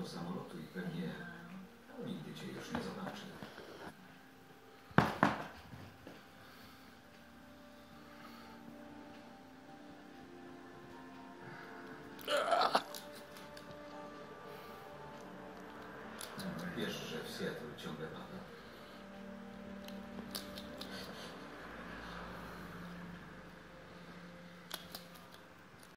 do samolotu i pewnie nigdy cię już nie zobaczy. Wiesz,